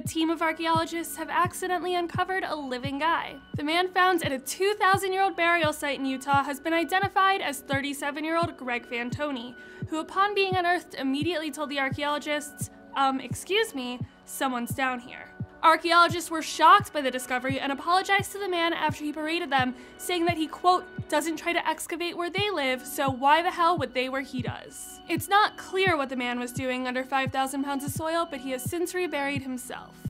a team of archaeologists have accidentally uncovered a living guy. The man found at a 2,000 year old burial site in Utah has been identified as 37 year old Greg Fantoni, who, upon being unearthed, immediately told the archaeologists, um, excuse me, someone's down here. Archaeologists were shocked by the discovery and apologized to the man after he berated them, saying that he, quote, doesn't try to excavate where they live, so why the hell would they where he does? It's not clear what the man was doing under 5,000 pounds of soil, but he has since reburied himself.